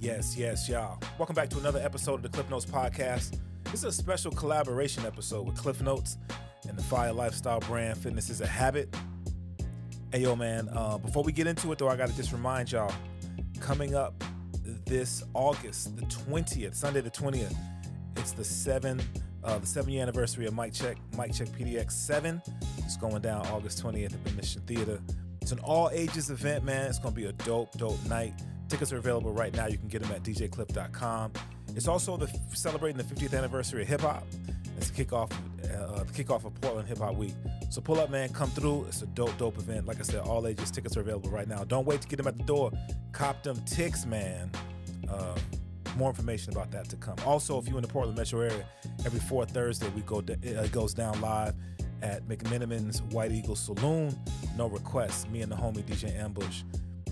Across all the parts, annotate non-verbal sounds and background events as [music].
Yes, yes, y'all. Welcome back to another episode of the Klyph Notes Podcast. This is a special collaboration episode with Klyph Notes and the Fire Lifestyle brand Fitness is a Habit. Hey, yo, man, uh, before we get into it, though, I got to just remind y'all coming up this August, the 20th, Sunday the 20th, it's the seven, uh, the seven year anniversary of Mic Check, Mic Check PDX 7. It's going down August 20th at the Mission Theater. It's an all ages event, man. It's going to be a dope, dope night. Tickets are available right now. You can get them at djklyph.com. It's also the celebrating the 50th anniversary of hip hop. It's the kickoff, uh, the kickoff of Portland Hip Hop Week. So pull up, man. Come through. It's a dope, dope event. Like I said, all ages tickets are available right now. Don't wait to get them at the door. Cop them ticks, man. Uh, more information about that to come. Also, if you're in the Portland metro area, every fourth Thursday we go. it goes down live at McMenamin's White Eagle Saloon. No requests. Me and the homie DJ Ambush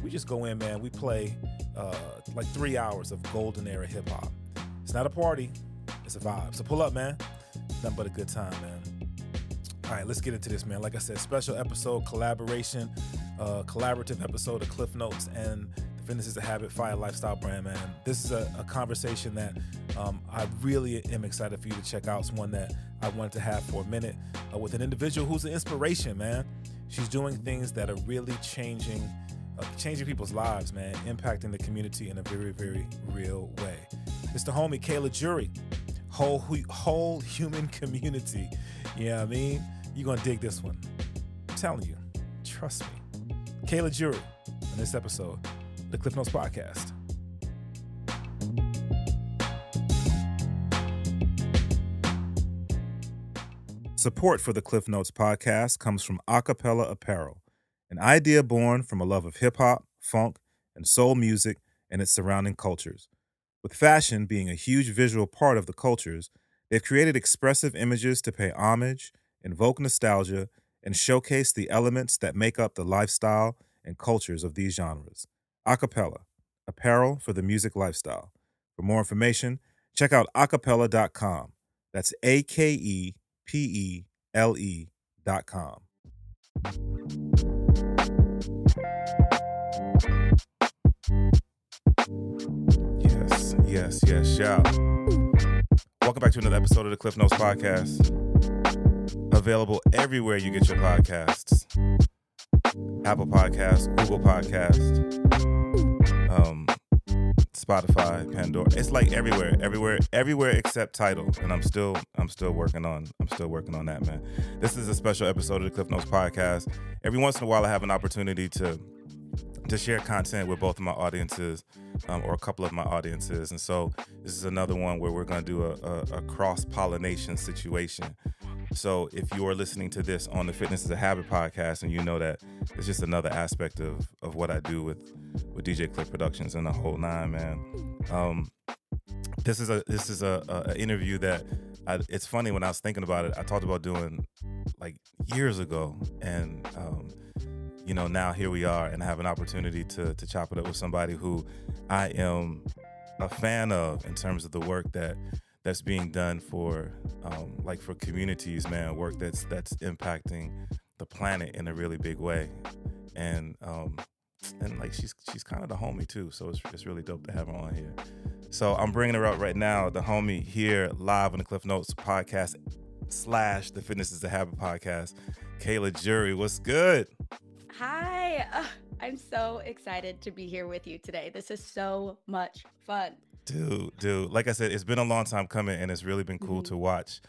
we just go in, man. We play uh, like three hours of golden era hip hop. It's not a party, it's a vibe. So pull up, man. Nothing but a good time, man. All right, let's get into this, man. Like I said, special episode, collaboration, uh, collaborative episode of Klyph Notes and the Fitness is a Habit Fire Lifestyle brand, man. This is a, a conversation that um, I really am excited for you to check out. It's one that I wanted to have for a minute uh, with an individual who's an inspiration, man. She's doing things that are really changing Uh, changing people's lives, man, impacting the community in a very, very real way. The homie Kayla Jury, whole whole human [laughs] community. You know what I mean? You're gonna dig this one. I'm telling you, trust me. Kayla Jury in this episode, the Klyph Notes Podcast. Support for the Klyph Notes podcast comes from Akepele Apparel an idea born from a love of hip hop, funk, and soul music and its surrounding cultures. With fashion being a huge visual part of the cultures, they've created expressive images to pay homage, invoke nostalgia, and showcase the elements that make up the lifestyle and cultures of these genres. Akepele, apparel for the music lifestyle. For more information, check out akepele.com. That's A K E P E L E.com. Yes, yes, yeah. Welcome back to another episode of the Klyph Notes Podcast. Available everywhere you get your podcasts Apple Podcasts, Google Podcasts, um, Spotify, Pandora. It's like everywhere, everywhere, everywhere except Tidal. And I'm still, I'm still working on, I'm still working on that, man. This is a special episode of the Klyph Notes Podcast. Every once in a while, I have an opportunity to to share content with both of my audiences um, or a couple of my audiences. And so this is another one where we're going to do a, a, a cross pollination situation. So if you are listening to this on the Fitness is a Habit podcast and you know that it's just another aspect of, of what I do with, with DJ Klyph Productions and the whole nine, man. Um, this is a this is a, a, a interview that I, it's funny when I was thinking about it. I talked about doing like years ago, and um, you know, now here we are and I have an opportunity to to chop it up with somebody who I am a fan of in terms of the work that that's being done for um, like for communities, man, work that's that's impacting the planet in a really big way. And um and like she's she's kind of the homie too, so it's it's really dope to have her on here. So I'm bringing her up right now, the homie here live on the Klyph Notes podcast slash the Fitness is a Habit podcast. Kayla Jury, what's good? Hi. Uh, I'm so excited to be here with you today. This is so much fun. Dude, dude, like I said, it's been a long time coming and it's really been cool mm-hmm. to watch,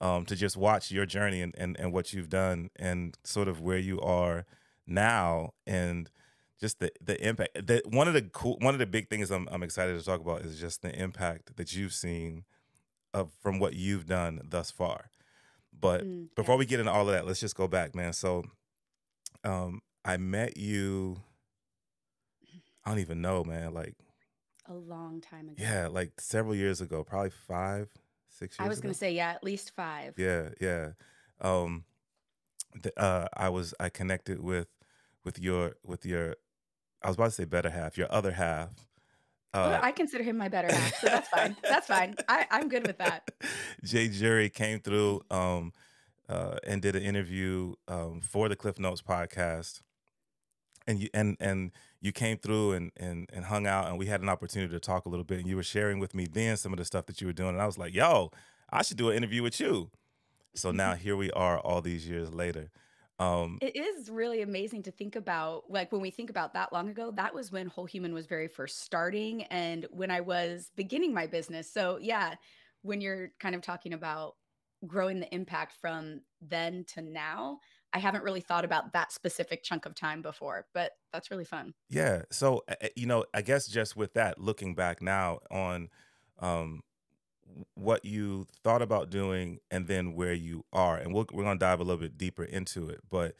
um, to just watch your journey and, and, and what you've done and sort of where you are now and just the, the impact that one of the cool, one of the big things I'm, I'm excited to talk about is just the impact that you've seen of from what you've done thus far. But mm, before yes. we get into all of that, let's just go back, man. So, um, I met you. I don't even know, man. Like a long time ago. Yeah, like several years ago, probably five, six years. Ago. I was gonna say yeah, at least five. Yeah, yeah. Um, the, uh, I was I connected with with your with your. I was about to say better half, your other half. Uh, I consider him my better half, so that's fine. [laughs] that's fine. I, I'm good with that. Jay Jury came through um, uh, and did an interview um, for the Klyph Notes podcast and you and and you came through and and and hung out, and we had an opportunity to talk a little bit, and you were sharing with me then some of the stuff that you were doing, and I was like, "Yo, I should do an interview with you." So now here we are, all these years later. Um, it is really amazing to think about. Like when we think about that long ago, that was when Whole Human was very first starting, and when I was beginning my business. So yeah, when you're kind of talking about growing the impact from then to now, I haven't really thought about that specific chunk of time before, but that's really fun. Yeah. So, you know, I guess just with that, looking back now on um, what you thought about doing and then where you are, and we we are going to dive a little bit deeper into it, but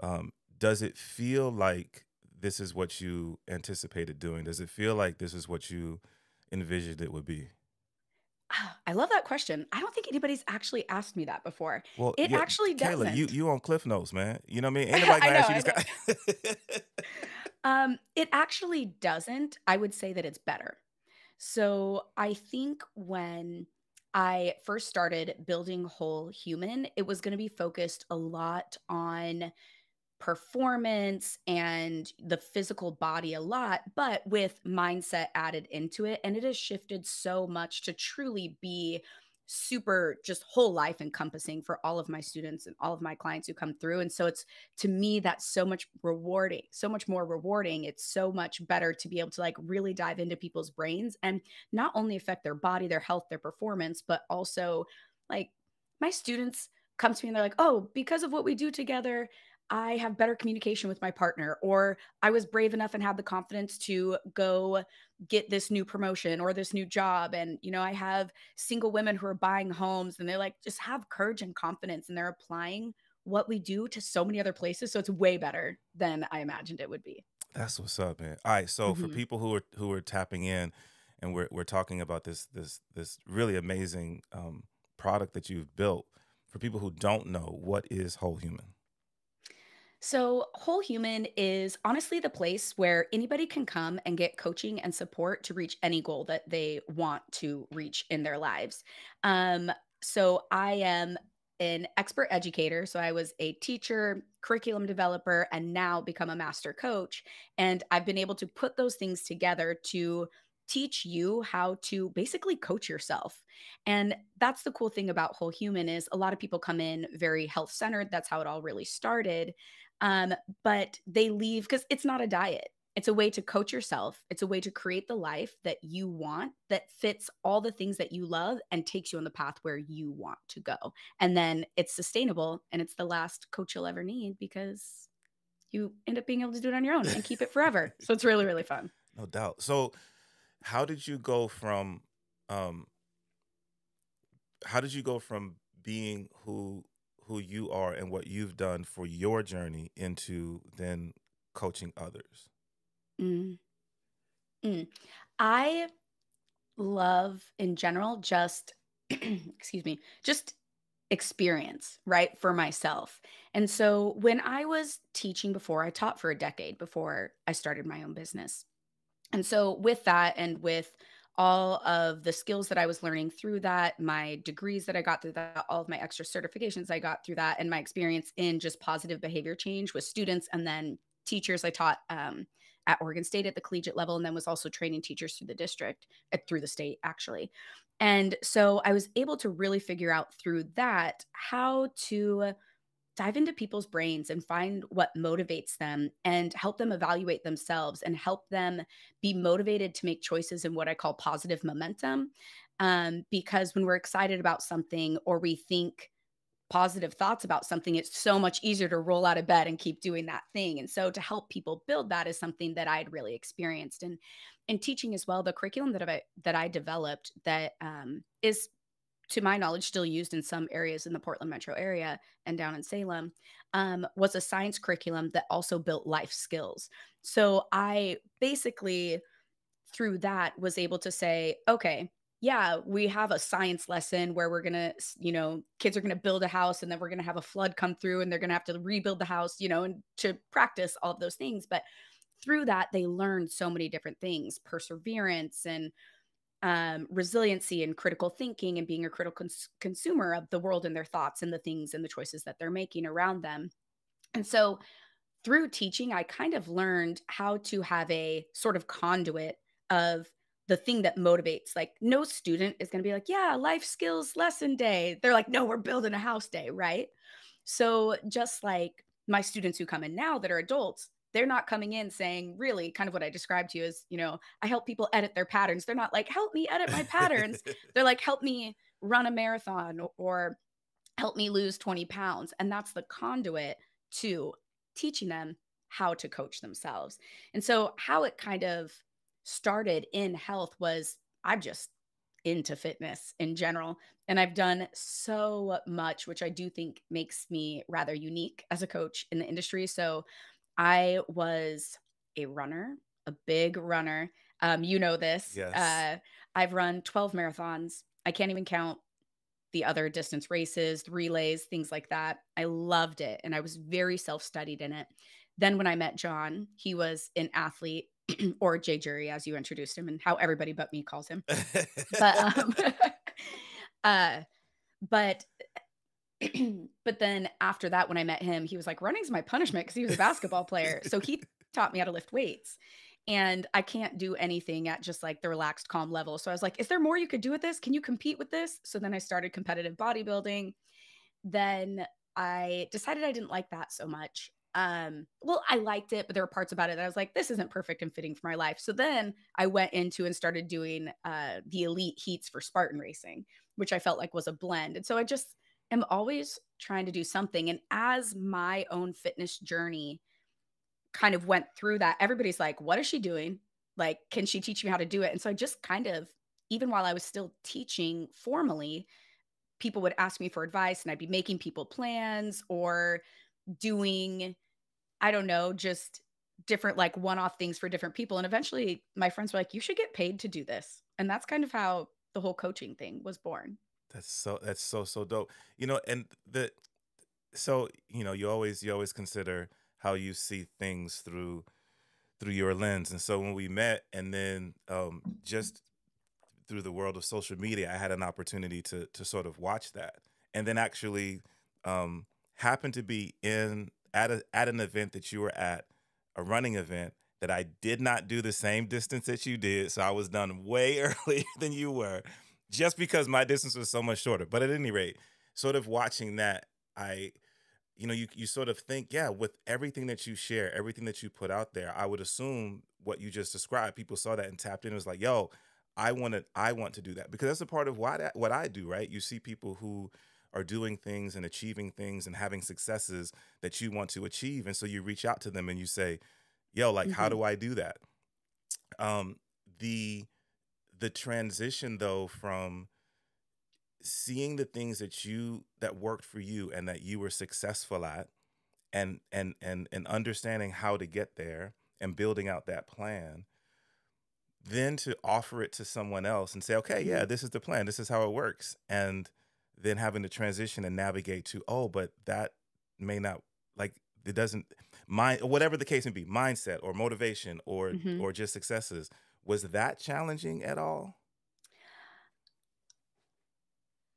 um, does it feel like this is what you anticipated doing? Does it feel like this is what you envisioned it would be? I love that question. I don't think anybody's actually asked me that before. Well, it yeah, actually Kayla, doesn't. you you on Klyph Notes, man. You know what I mean? [laughs] Ain't nobody gonna ask you this guy. [laughs] um, it actually doesn't. I would say that it's better. So I think when I first started building Whole Human, it was going to be focused a lot on performance and the physical body a lot, but with mindset added into it. And it has shifted so much to truly be super just whole life encompassing for all of my students and all of my clients who come through. And so it's to me that's so much rewarding, so much more rewarding. It's so much better to be able to like really dive into people's brains and not only affect their body, their health, their performance, but also like my students come to me and they're like, "Oh, because of what we do together, I have better communication with my partner, or I was brave enough and had the confidence to go get this new promotion or this new job. And, you know, I have single women who are buying homes and they're like, just have courage and confidence and they're applying what we do to so many other places. So it's way better than I imagined it would be. That's what's up, man. All right. So mm-hmm. for people who are who are tapping in and we're we're talking about this this this really amazing um, product that you've built, for people who don't know, what is Whole Human? So, Whole Human is honestly the place where anybody can come and get coaching and support to reach any goal that they want to reach in their lives. Um, so, I am an expert educator. So, I was a teacher, curriculum developer, and now become a master coach. And I've been able to put those things together to teach you how to basically coach yourself. And that's the cool thing about Whole Human is a lot of people come in very health centered. That's how it all really started. Um, but they leave because it's not a diet. It's a way to coach yourself. It's a way to create the life that you want that fits all the things that you love and takes you on the path where you want to go. And then it's sustainable and it's the last coach you'll ever need because you end up being able to do it on your own and keep it forever. [laughs] so it's really, really fun. No doubt. So, how did you go from, um, how did you go from being who who you are and what you've done for your journey into then coaching others? Mm. Mm. I love in general just [clears throat] excuse me, just experience, right, for myself. And so when I was teaching before, I taught for a decade before I started my own business. And so with that and with all of the skills that I was learning through that, my degrees that I got through that, all of my extra certifications I got through that, and my experience in just positive behavior change with students and then teachers. I taught um, at Oregon State at the collegiate level, and then was also training teachers through the district, uh, through the state actually. And so I was able to really figure out through that how to dive into people's brains and find what motivates them and help them evaluate themselves and help them be motivated to make choices in what I call positive momentum. Um, because when we're excited about something or we think positive thoughts about something, it's so much easier to roll out of bed and keep doing that thing. And so to help people build that is something that I'd really experienced. And in teaching as well, the curriculum that I that I developed that um, is to my knowledge, still used in some areas in the Portland metro area and down in Salem, um, was a science curriculum that also built life skills. So I basically, through that, was able to say, okay, yeah, we have a science lesson where we're going to, you know, kids are going to build a house and then we're going to have a flood come through and they're going to have to rebuild the house, you know, and to practice all of those things. But through that, they learned so many different things perseverance and um, resiliency and critical thinking and being a critical cons- consumer of the world and their thoughts and the things and the choices that they're making around them. And so through teaching, I kind of learned how to have a sort of conduit of the thing that motivates. Like, no student is going to be like, yeah, life skills lesson day. They're like, no, we're building a house day, right? So, just like my students who come in now that are adults, they're not coming in saying, really, kind of what I described to you is, you know, I help people edit their patterns. They're not like, help me edit my patterns. [laughs] They're like, help me run a marathon or help me lose 20 pounds. And that's the conduit to teaching them how to coach themselves. And so, how it kind of started in health was I'm just into fitness in general. And I've done so much, which I do think makes me rather unique as a coach in the industry. So, I was a runner, a big runner. Um, you know this. Yes. Uh, I've run 12 marathons. I can't even count the other distance races, the relays, things like that. I loved it and I was very self studied in it. Then when I met John, he was an athlete [clears throat] or Jay Jury, as you introduced him and how everybody but me calls him. [laughs] but, um, [laughs] uh, but, [clears throat] but then after that, when I met him, he was like, running's my punishment because he was a basketball [laughs] player. So he taught me how to lift weights and I can't do anything at just like the relaxed, calm level. So I was like, is there more you could do with this? Can you compete with this? So then I started competitive bodybuilding. Then I decided I didn't like that so much. Um, well, I liked it, but there were parts about it that I was like, this isn't perfect and fitting for my life. So then I went into and started doing uh, the elite heats for Spartan racing, which I felt like was a blend. And so I just am always trying to do something. And as my own fitness journey kind of went through that, everybody's like, what is she doing? Like, can she teach me how to do it? And so I just kind of, even while I was still teaching formally, people would ask me for advice and I'd be making people plans or doing, I don't know, just different like one off things for different people. And eventually my friends were like, you should get paid to do this. And that's kind of how the whole coaching thing was born. That's so that's so so dope. You know, and the so you know, you always you always consider how you see things through through your lens. And so when we met, and then um, just through the world of social media, I had an opportunity to to sort of watch that, and then actually um, happened to be in at a at an event that you were at, a running event that I did not do the same distance that you did, so I was done way [laughs] earlier than you were, just because my distance was so much shorter. But at any rate, sort of watching that, I you know, you you sort of think, yeah, with everything that you share, everything that you put out there, I would assume what you just described, people saw that and tapped in. It was like, yo, I want to, I want to do that because that's a part of what I, what I do, right? You see people who are doing things and achieving things and having successes that you want to achieve, and so you reach out to them and you say, yo, like, mm-hmm. how do I do that? Um, the the transition though from seeing the things that you that worked for you and that you were successful at and and and and understanding how to get there and building out that plan then to offer it to someone else and say okay yeah this is the plan this is how it works and then having to transition and navigate to oh but that may not like it doesn't mind whatever the case may be mindset or motivation or mm-hmm. or just successes was that challenging at all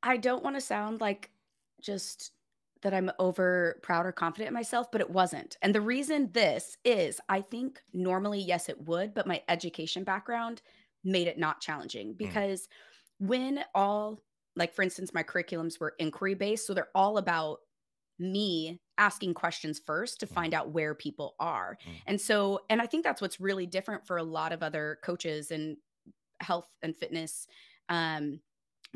I don't want to sound like just that I'm over proud or confident in myself, but it wasn't. And the reason this is I think normally, yes, it would, but my education background made it not challenging mm. because mm. when all, like for instance, my curriculums were inquiry based, so they're all about me asking questions first to find out where people are. Mm. And so, and I think that's what's really different for a lot of other coaches and health and fitness um,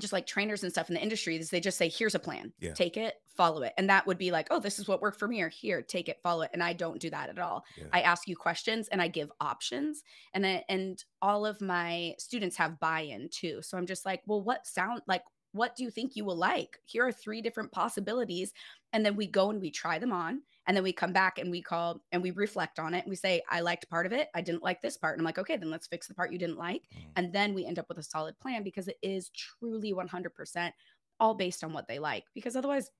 just like trainers and stuff in the industry is they just say here's a plan. Yeah. take it follow it. And that would be like oh this is what worked for me or here take it follow it. And i don't do that at all. Yeah. i ask you questions and i give options. And I, and all of my students have buy-in too. So i'm just like well what sound like what do you think you will like? Here are three different possibilities and then we go and we try them on and then we come back and we call and we reflect on it and we say, I liked part of it. I didn't like this part. And I'm like, okay, then let's fix the part you didn't like. Mm. And then we end up with a solid plan because it is truly 100% all based on what they like. Because otherwise,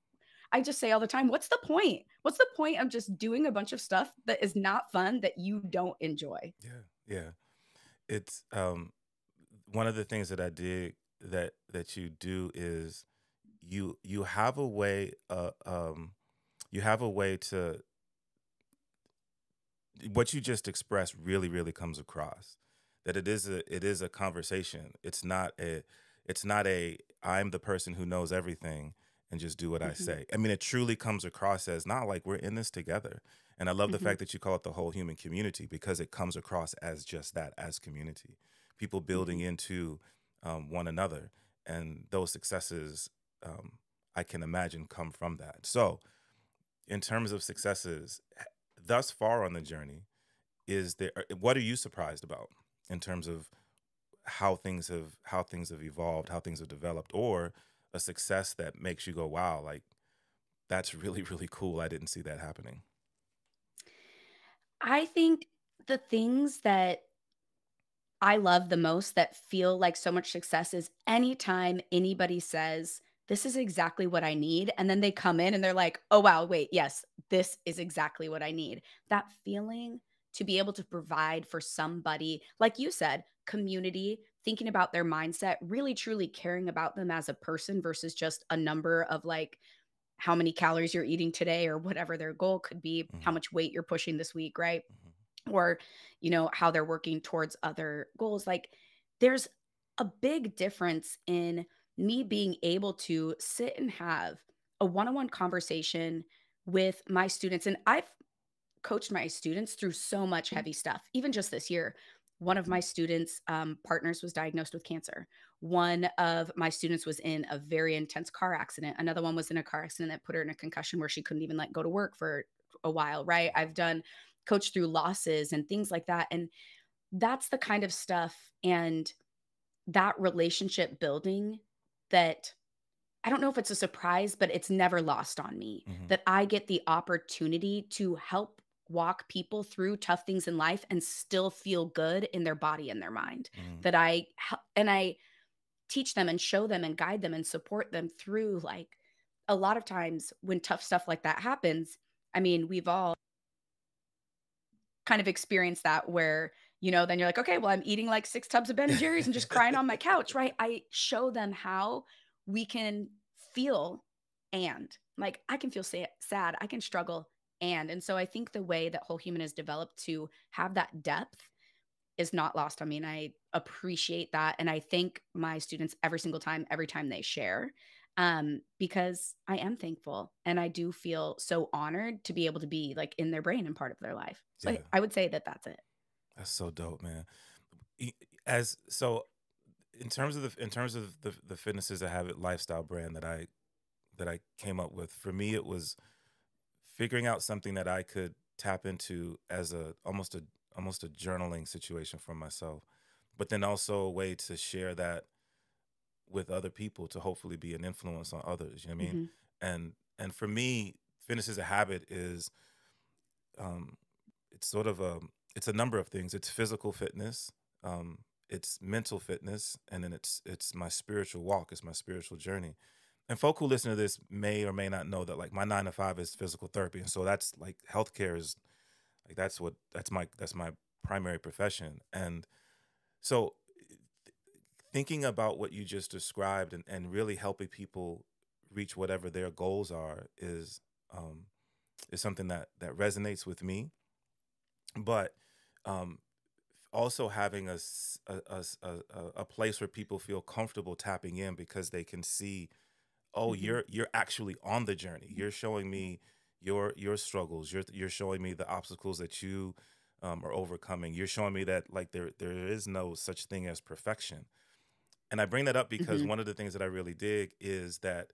I just say all the time, what's the point? What's the point of just doing a bunch of stuff that is not fun that you don't enjoy? Yeah. Yeah. It's um one of the things that I did that that you do is you you have a way uh, um you have a way to what you just expressed really really comes across that it is a it is a conversation it's not a it's not a i'm the person who knows everything and just do what mm-hmm. i say i mean it truly comes across as not like we're in this together and i love mm-hmm. the fact that you call it the whole human community because it comes across as just that as community people building mm-hmm. into um, one another and those successes um, i can imagine come from that. So in terms of successes thus far on the journey is there uh, what are you surprised about in terms of how things have how things have evolved how things have developed or a success that makes you go wow like that's really [laughs] really cool. I didn't see that happening i think the things that i love the most that feel like so much success is anytime anybody says this is exactly what I need. And then they come in and they're like, oh, wow, wait, yes, this is exactly what I need. That feeling to be able to provide for somebody, like you said, community, thinking about their mindset, really truly caring about them as a person versus just a number of like, how many calories you're eating today or whatever their goal could be, mm-hmm. how much weight you're pushing this week, right? Mm-hmm. Or, you know, how they're working towards other goals. Like, there's a big difference in me being able to sit and have a one on one conversation with my students. And I've coached my students through so much mm-hmm. heavy stuff, even just this year. One of my students' um, partners was diagnosed with cancer. One of my students was in a very intense car accident. Another one was in a car accident that put her in a concussion where she couldn't even like go to work for a while, right? I've done coach through losses and things like that. And that's the kind of stuff and that relationship building that I don't know if it's a surprise, but it's never lost on me mm-hmm. that I get the opportunity to help walk people through tough things in life and still feel good in their body and their mind. Mm-hmm. That I and I teach them and show them and guide them and support them through like a lot of times when tough stuff like that happens. I mean, we've all kind of experienced that where you know, then you're like, okay, well, I'm eating like six tubs of Ben and Jerry's and just crying on my couch, right? I show them how we can feel and like I can feel sad, I can struggle and. And so I think the way that Whole Human is developed to have that depth is not lost on me. And I appreciate that. And I thank my students every single time, every time they share, um, because I am thankful and I do feel so honored to be able to be like in their brain and part of their life. So yeah. I, I would say that that's it. That's so dope, man. As so, in terms of the in terms of the the fitness is a habit lifestyle brand that I that I came up with. For me, it was figuring out something that I could tap into as a almost a almost a journaling situation for myself, but then also a way to share that with other people to hopefully be an influence on others. You know what I mean? Mm-hmm. And and for me, fitness is a habit is um it's sort of a it's a number of things. It's physical fitness, um, it's mental fitness, and then it's it's my spiritual walk. It's my spiritual journey. And folk who listen to this may or may not know that like my nine to five is physical therapy, and so that's like healthcare is like that's what that's my that's my primary profession. And so thinking about what you just described and, and really helping people reach whatever their goals are is um, is something that that resonates with me. But um, also having a, a, a, a, place where people feel comfortable tapping in because they can see oh mm-hmm. you're you're actually on the journey. You're showing me your your struggles. You're you're showing me the obstacles that you um, are overcoming. You're showing me that like there there is no such thing as perfection. And i bring that up because mm-hmm. one of the things that i really dig is that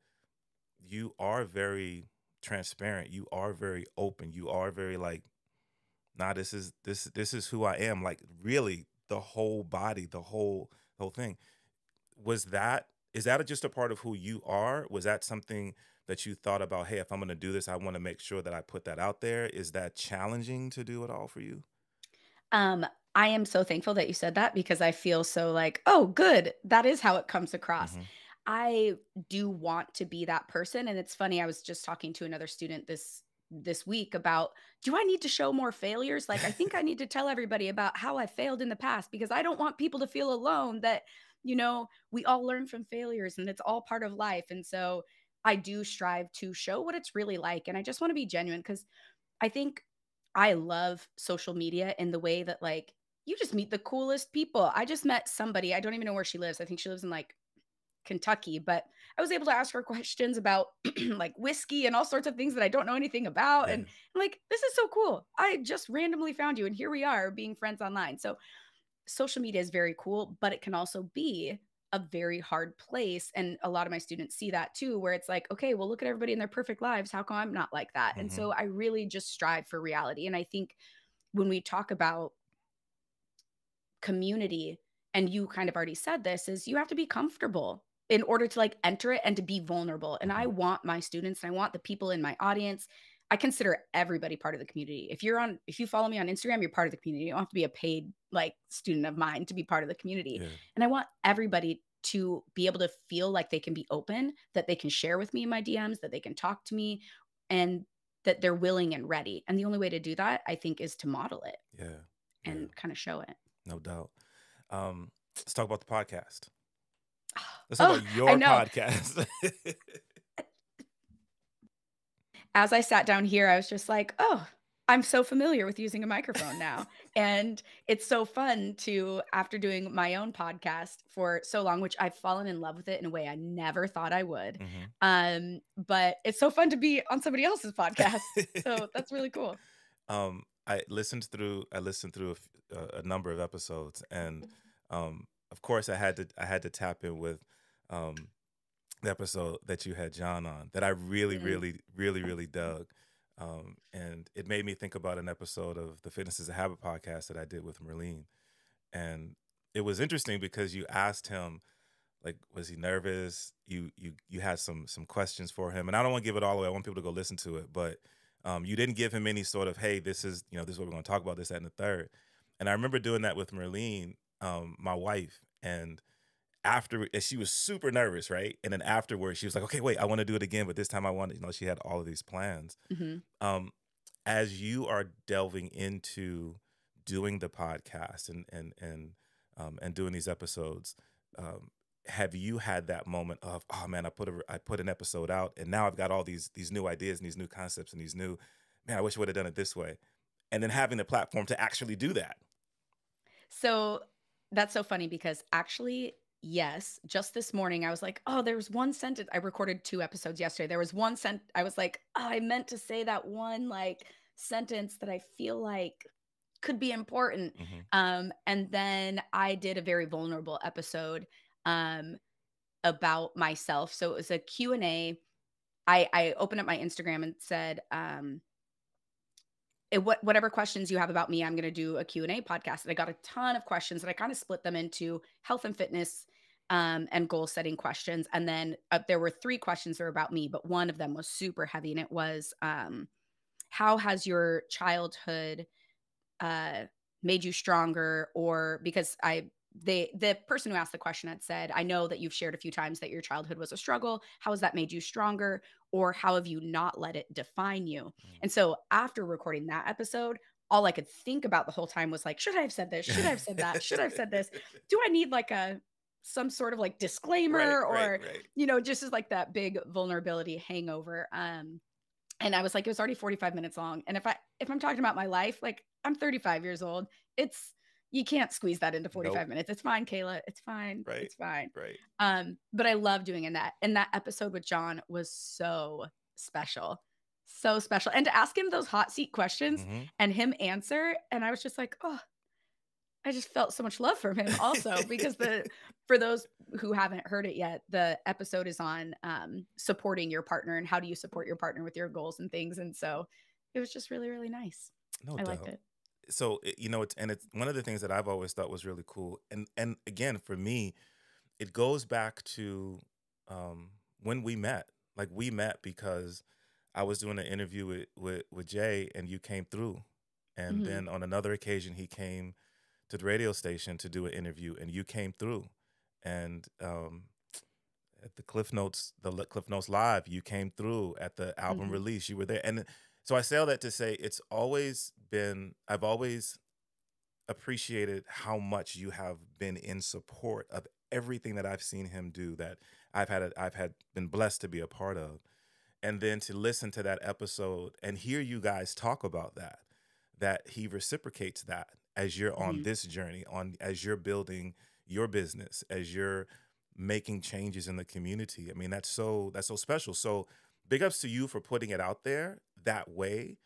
you are very transparent. You are very open. You are very like nah, this is this this is who I am. Like really, the whole body, the whole whole thing. Was that is that just a part of who you are? Was that something that you thought about? Hey, if I'm going to do this, I want to make sure that I put that out there. Is that challenging to do it all for you? Um, I am so thankful that you said that because I feel so like, oh, good. That is how it comes across. Mm-hmm. I do want to be that person. And it's funny, I was just talking to another student this this week about do I need to show more failures? Like, I think I need to tell everybody about how I failed in the past because I don't want people to feel alone that, you know, we all learn from failures and it's all part of life. And so I do strive to show what it's really like. And I just want to be genuine because I think I love social media in the way that like you just meet the coolest people. I just met somebody, I don't even know where she lives. I think she lives in like Kentucky, but I was able to ask her questions about [clears throat] like whiskey and all sorts of things that I don't know anything about. Yeah. And I'm like, this is so cool. I just randomly found you, and here we are being friends online. So, social media is very cool, but it can also be a very hard place. And a lot of my students see that too, where it's like, okay, well, look at everybody in their perfect lives. How come I'm not like that? Mm-hmm. And so I really just strive for reality. And I think when we talk about community, and you kind of already said this, is you have to be comfortable in order to like enter it and to be vulnerable. And I mm-hmm. want my students and I want the people in my audience. I consider everybody part of the community. If you're on, if you follow me on Instagram, you're part of the community. You don't have to be a paid like student of mine to be part of the community. Yeah. And I want everybody to be able to feel like they can be open, that they can share with me in my DMs, that they can talk to me, and that they're willing and ready. And the only way to do that, I think, is to model it. Yeah. And yeah. kind of show it. No doubt. Um, let's talk about the podcast. [gasps] Let's talk oh, about your podcast. [laughs] As I sat down here, I was just like, oh, I'm so familiar with using a microphone now. [laughs] and it's so fun to, after doing my own podcast for so long, which I've fallen in love with it in a way I never thought I would. Mm-hmm. Um, but it's so fun to be on somebody else's [laughs] podcast. so that's really cool. Um, I listened through, I listened through a, a number of episodes and, um, of course I had to, I had to tap in with, um, the episode that you had John on that I really, mm-hmm. really, really, really dug. Um, and it made me think about an episode of the Fitness is a Habit podcast that I did with Merlene. And it was interesting because you asked him, like, was he nervous? You you you had some some questions for him. And I don't want to give it all away. I want people to go listen to it. But um, you didn't give him any sort of, hey, this is, you know, this is what we're going to talk about, this, that, and the third. And I remember doing that with Merlene, um, my wife. And after she was super nervous, right? And then afterwards, she was like, "Okay, wait, I want to do it again, but this time I want." to." You know, she had all of these plans. Mm-hmm. Um, as you are delving into doing the podcast and and and um, and doing these episodes, um, have you had that moment of, "Oh man, I put a I put an episode out, and now I've got all these these new ideas and these new concepts and these new, man, I wish I would have done it this way," and then having the platform to actually do that. So that's so funny because actually Yes, just this morning I was like, "Oh, there was one sentence." I recorded two episodes yesterday. There was one sent I was like, oh, I meant to say that one like sentence that I feel like could be important." Mm-hmm. Um and then I did a very vulnerable episode um about myself. So it was a Q&A. I I opened up my Instagram and said um it, what, whatever questions you have about me, I'm going to do a Q&A podcast. And I got a ton of questions and I kind of split them into health and fitness um, and goal setting questions. And then uh, there were three questions that were about me, but one of them was super heavy. And it was, um, how has your childhood uh, made you stronger? Or because I they the person who asked the question had said i know that you've shared a few times that your childhood was a struggle. How has that made you stronger? Or how have you not let it define you? Mm. and so after recording that episode all i could think about the whole time was like should i have said this? Should i have said that? Should i have said this? [laughs] Do i need like a some sort of like disclaimer right, or right, right. you know just as like that big vulnerability hangover? Um and i was like it was already 45 minutes long. And if i if i'm talking about my life like i'm 35 years old. It's you can't squeeze that into 45 nope. minutes. It's fine, Kayla. It's fine. Right. It's fine. Right. Um, but I love doing in that. And that episode with John was so special. So special. And to ask him those hot seat questions mm-hmm. and him answer. And I was just like, oh, I just felt so much love from him also because the [laughs] for those who haven't heard it yet, the episode is on um supporting your partner and how do you support your partner with your goals and things. And so it was just really, really nice. No I doubt. liked it so you know it's and it's one of the things that I've always thought was really cool and and again for me it goes back to um, when we met like we met because I was doing an interview with with, with Jay and you came through and mm-hmm. then on another occasion he came to the radio station to do an interview and you came through and um, at the Klyph Notes the Klyph Notes live you came through at the album mm-hmm. release you were there and so I say all that to say it's always been, I've always appreciated how much you have been in support of everything that I've seen him do that I've had, I've had been blessed to be a part of. And then to listen to that episode and hear you guys talk about that. that he reciprocates that as you're on Mhm. this journey on as you're building your business as you're making changes in the community i mean that's so that's so special so big ups to you for putting it out there that way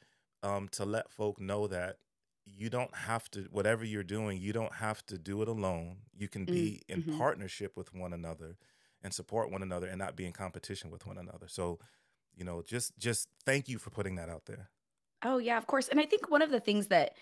um, to let folk know that you don't have to whatever you're doing you don't have to do it alone you can be in mhm. partnership with one another and support one another and not be in competition with one another so you know just just thank you for putting that out there Oh yeah, of course. And I think one of the things that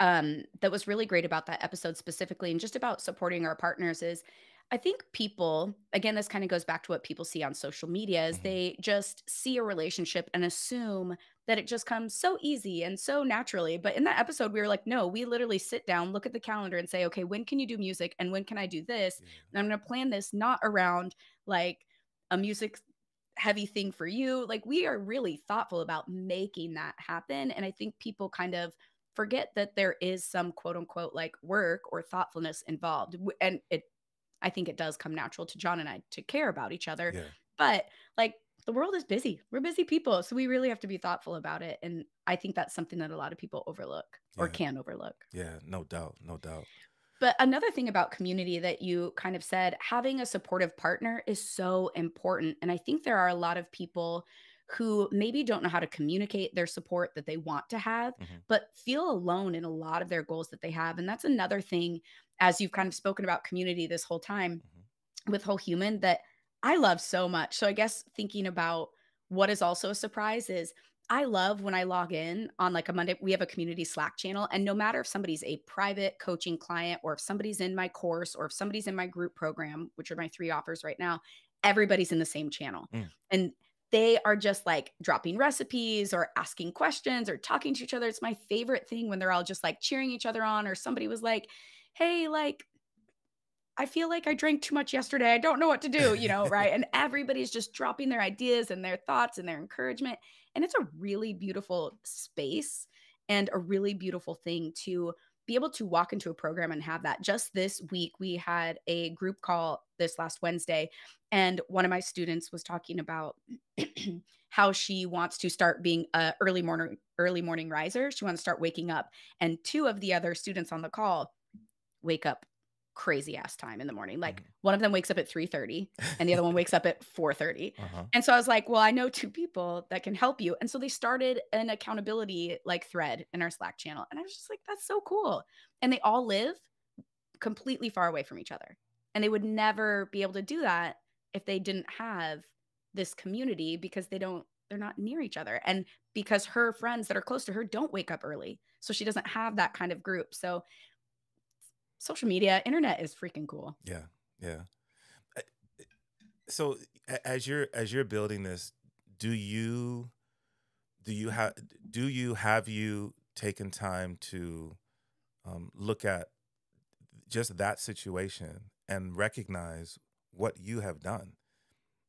um that was really great about that episode specifically and just about supporting our partners is I think people, again, this kind of goes back to what people see on social media, is Mhm. they just see a relationship and assume that it just comes so easy and so naturally. But in that episode, we were like, no, we literally sit down, look at the calendar, and say, okay, when can you do music? And when can I do this? Yeah. And I'm going to plan this not around like a music heavy thing for you. Like we are really thoughtful about making that happen. And I think people kind of forget that there is some quote unquote like work or thoughtfulness involved. And it, I think it does come natural to John and I to care about each other. yeah But like the world is busy. We're busy people. So we really have to be thoughtful about it. And I think that's something that a lot of people overlook or can overlook. yeah no doubt no doubt But another thing about community that you kind of said, having a supportive partner is so important. And I think there are a lot of people who maybe don't know how to communicate their support that they want to have, Mhm. but feel alone in a lot of their goals that they have. And that's another thing, as you've kind of spoken about community this whole time Mhm. with Whole Human, that I love so much. So I guess thinking about what is also a surprise is I love when I log in on like a Monday, we have a community Slack channel. And no matter if somebody's a private coaching client or if somebody's in my course or if somebody's in my group program, which are my three offers right now, everybody's in the same channel. Mm. And they are just like dropping recipes or asking questions or talking to each other. It's my favorite thing when they're all just like cheering each other on, or somebody was like, Hey, like, I feel like I drank too much yesterday. I don't know what to do, you know, right? And [laughs] everybody's just dropping their ideas and their thoughts and their encouragement. And it's a really beautiful space and a really beautiful thing to be able to walk into a program and have that. Just this week, we had a group call this last Wednesday, and one of my students was talking about [clears throat] how she wants to start being a early morning early morning riser. She wants to start waking up, and two of the other students on the call wake up crazy ass time in the morning. Like Mhm. one of them wakes up at 3:30 and the other one [laughs] wakes up at 4:30. uh-huh And so I was like, well, I know two people that can help you. And so they started an accountability like thread in our Slack channel. And I was just like, that's so cool. And they all live completely far away from each other. And they would never be able to do that if they didn't have this community because they don't they're not near each other. And because her friends that are close to her don't wake up early. So she doesn't have that kind of group. So social media, internet is freaking cool. Yeah, yeah. Uh, So as you're as you're building this, do you do you have do you have you taken time to um, look at just that situation and recognize what you have done?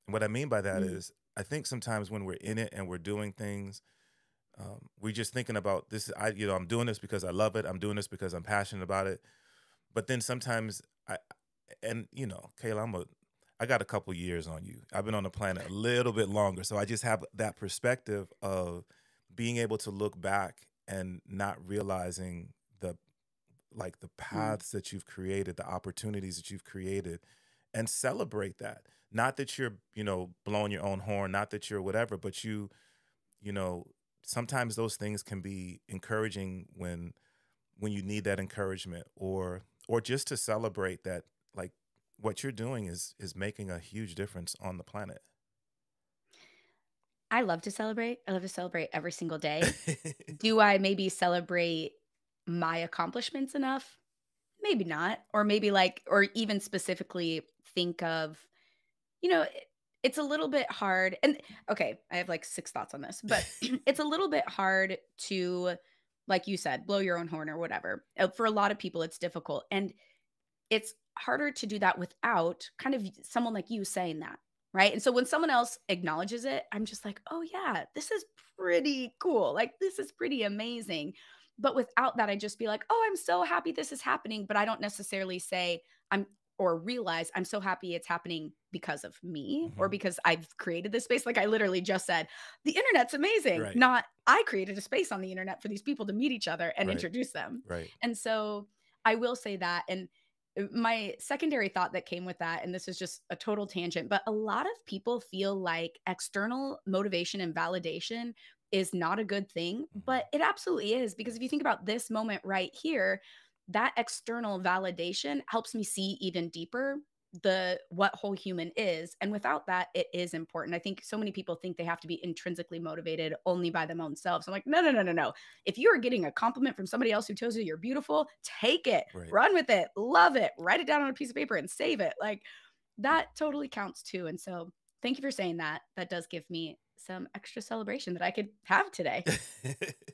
And what I mean by that is, Mm. I think sometimes when we're in it and we're doing things, um, we're just thinking about this. I, you know, I'm doing this because I love it. I'm doing this because I'm passionate about it. But then sometimes I, and you know, Kayla, I'm a, I got a couple years on you. I've been on the planet a little bit longer, so I just have that perspective of being able to look back and not realizing the, like the hmm. paths that you've created, the opportunities that you've created, and celebrate that. Not that you're, you know, blowing your own horn, not that you're whatever, but you, you know, sometimes those things can be encouraging when when you need that encouragement or or just to celebrate that like what you're doing is is making a huge difference on the planet. I love to celebrate. I love to celebrate every single day. [laughs] Do I maybe celebrate my accomplishments enough? Maybe not. Or maybe like, or even specifically think of, you know, it- it's a little bit hard. And okay, I have like six thoughts on this, but [laughs] [clears throat] it's a little bit hard to, like you said, blow your own horn or whatever. Uh, For a lot of people, it's difficult. And it's harder to do that without kind of someone like you saying that. Right. And so when someone else acknowledges it, I'm just like, oh, yeah, this is pretty cool. Like, this is pretty amazing. But without that, I'd just be like, oh, I'm so happy this is happening. But I don't necessarily say, I'm or realize I'm so happy it's happening because of me Mm-hmm. or because I've created this space. Like I literally just said, the internet's amazing. Right. Not I created a space on the internet for these people to meet each other and Right. introduce them. Right. And so I will say that. And uh, my secondary thought that came with that, and this is just a total tangent, but a lot of people feel like external motivation and validation is not a good thing, Mhm. but it absolutely is. Because if you think about this moment right here, that external validation helps me see even deeper the what whole human is. And without that it is important. I think so many people think they have to be intrinsically motivated only by them own selves. I'm like no no no no no. If you are getting a compliment from somebody else who tells you you're beautiful take it Right. run with it love it write it down on a piece of paper and save it. Like that totally counts too. And so thank you for saying that. That does give me some extra celebration that i could have today. [laughs]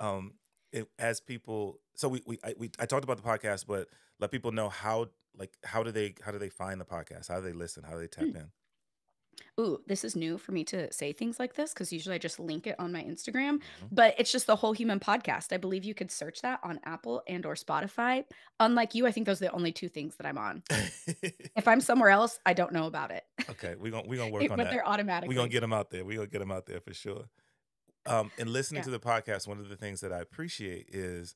Um, it, as people, so we we I, we I talked about the podcast, but let people know how like how do they how do they find the podcast? How do they listen? How do they tap Mm. in? Ooh, this is new for me to say things like this because usually I just link it on my Instagram. Mhm. But it's just the whole human podcast. I believe you could search that on Apple and or Spotify. Unlike you, I think those are the only two things that I'm on. [laughs] If I'm somewhere else, I don't know about it. okay, we're gonna we're gonna [laughs] work but on that. they're automatically. We're gonna get them out there. We're gonna get them out there for sure. Um, and listening Yeah. to the podcast, one of the things that I appreciate is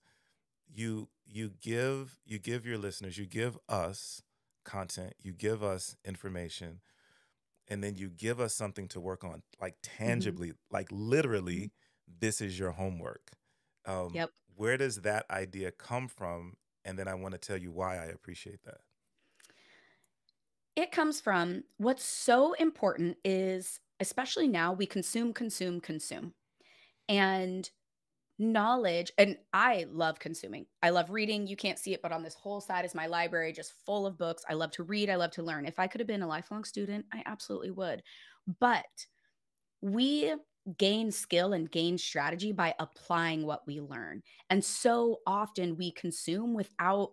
you you give you give your listeners, you give us content, you give us information, and then you give us something to work on, like Mm-hmm. tangibly, like literally, this is your homework. Um, Yep. Where does that idea come from? And then I want to tell you why I appreciate that. It comes from what's so important is, especially now, we consume, consume, consume. And knowledge, and I love consuming. I love reading. You can't see it, but on this whole side is my library, just full of books. I love to read. I love to learn. If I could have been a lifelong student, I absolutely would. But we gain skill and gain strategy by applying what we learn. And so often we consume without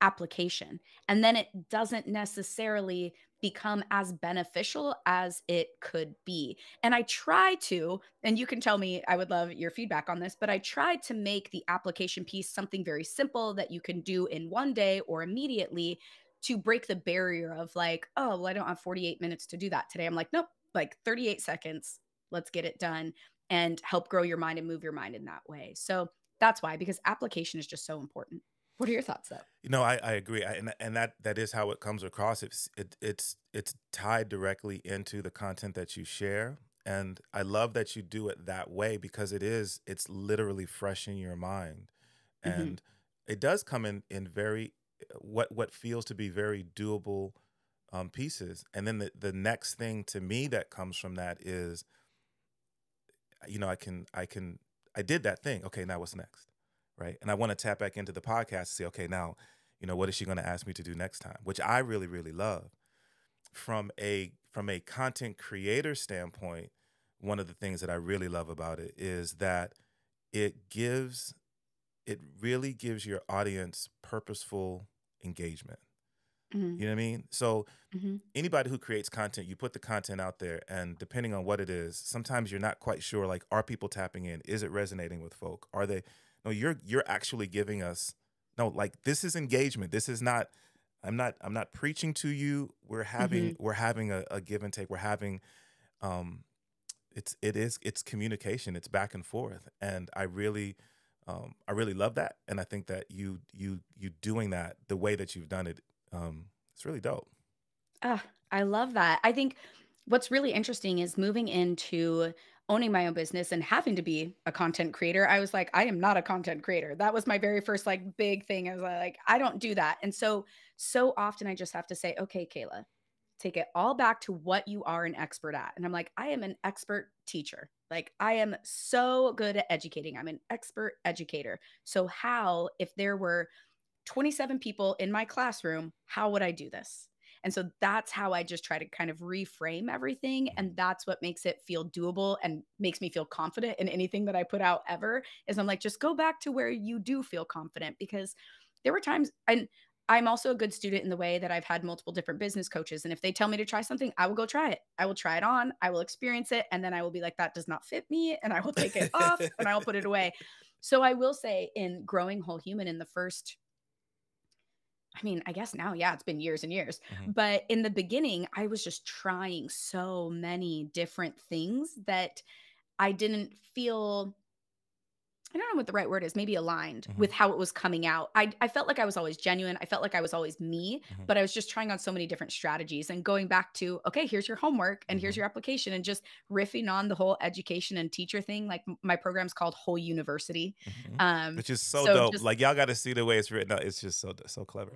application. And then it doesn't necessarily become as beneficial as it could be. And I try to, and you can tell me, I would love your feedback on this, but I try to make the application piece something very simple that you can do in one day or immediately to break the barrier of like, oh, well, I don't have 48 minutes to do that today. I'm like, nope, like 38 seconds. Let's get it done and help grow your mind and move your mind in that way. So that's why, because application is just so important. What are your thoughts though? You know, I, I agree, I, and and that that is how it comes across. It's it, it's it's tied directly into the content that you share, and I love that you do it that way because it is it's literally fresh in your mind, Mhm. and it does come in in very what what feels to be very doable um, pieces, and then the the next thing to me that comes from that is, you know, I can I can I did that thing. Okay, now what's next? Right? And I want to tap back into the podcast and say, okay, now, you know, what is she going to ask me to do next time? Which I really, really love. From a from a content creator standpoint, one of the things that I really love about it is that it gives it really gives your audience purposeful engagement. Mhm. You know what I mean? So Mhm. anybody who creates content, you put the content out there, and depending on what it is, sometimes you're not quite sure. Like, are people tapping in? Is it resonating with folk? Are they? No, you're you're actually giving us no. Like, this is engagement. This is not. I'm not. I'm not preaching to you. We're having we're having a, a give and take. We're having. Um, it's it is it's communication. It's back and forth, and I really. Um, I really love that, and I think that you you you doing that the way that you've done it, um, it's really dope. Ah, I love that. I think what's really interesting is moving into owning my own business and having to be a content creator. I was like, I am not a content creator. That was my very first like big thing. I was like, I don't do that. And so, so often I just have to say, okay, Kayla, take it all back to what you are an expert at. And I'm like, I am an expert teacher. Like, I am so good at educating. I'm an expert educator. So, how, if there were 27 people in my classroom, how would I do this? And so that's how I just try to kind of reframe everything. Mm-hmm. And that's what makes it feel doable and makes me feel confident in anything that I put out ever. Is I'm like, just go back to where you do feel confident because there were times, and I'm also a good student in the way that I've had multiple different business coaches. And if they tell me to try something, I will go try it. I will try it on, I will experience it. And then I will be like, that does not fit me. And I will take it off and I will put it away. [laughs] So I will say, in growing whole human in the first I mean, I guess now, yeah, it's been years and years. Mm-hmm. But in the beginning, I was just trying so many different things that I didn't feel I don't know what the right word is, maybe aligned mm-hmm. with how it was coming out. I, I felt like I was always genuine. I felt like I was always me, mm-hmm. but I was just trying on so many different strategies and going back to, okay, here's your homework and mm-hmm. here's your application and just riffing on the whole education and teacher thing. Like my program's called Whole University. Mm-hmm. Um, Which is so, so dope. Just, like y'all got to see the way it's written out. It's just so, so clever.